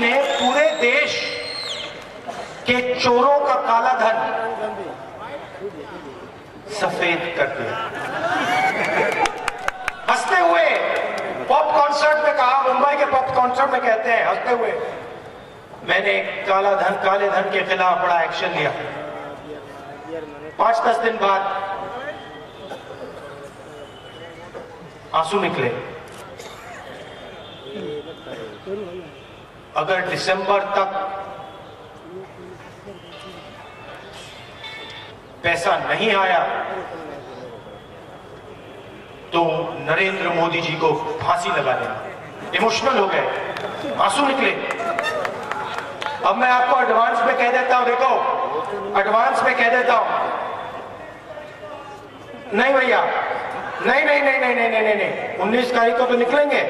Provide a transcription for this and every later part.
ने पूरे देश के चोरों का काला धन सफ़ेद कर दिया। हँसते हुए पॉप कॉन्सर्ट में कहा, मुंबई के पॉप कॉन्सर्ट में कहते हैं, हँसते हुए, मैंने काला धन, काले धन के खिलाफ बड़ा एक्शन लिया। पाँच दस दिन बाद आँसू निकले। अगर दिसंबर तक पैसा नहीं आया तो नरेंद्र मोदी जी को फांसी लगा देना इमोशनल हो गए, आँसू निकले। अब मैं आपको एडवांस में कह देता हूँ, देखो एडवांस में कह देता हूँ। नहीं भैया नहीं नहीं नहीं नहीं नहीं नहीं नहीं, उन्नीस तारीख को तो निकलेंगे,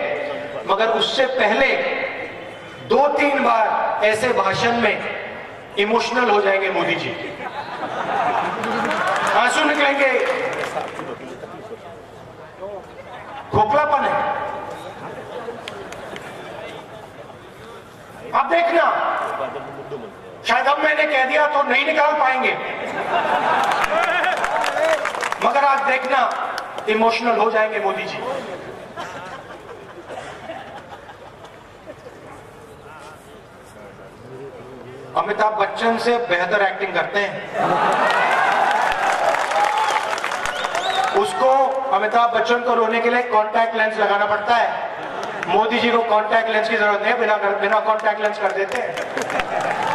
मगर उससे पहले दो तीन बार ऐसे भाषण में इमोशनल हो जाएँगे मोदी जी आँसू निकलेंगे। खोखलापन है। अब देखना। शायद अब मैंने कह दिया तो नहीं निकाल पाएँगे। मगर आज देखना, इमोशनल हो जाएँगे मोदी जी अमिताभ बच्चन से बेहतर एक्टिंग करते हैं। उसको अमिताभ बच्चन को रोने के लिए कॉन्टैक्ट लेंस लगाना पड़ता है। मोदी जी को कॉन्टैक्ट लेंस की ज़रूरत नहीं है, बिना बिना कॉन्टैक्ट लेंस कर देते हैं।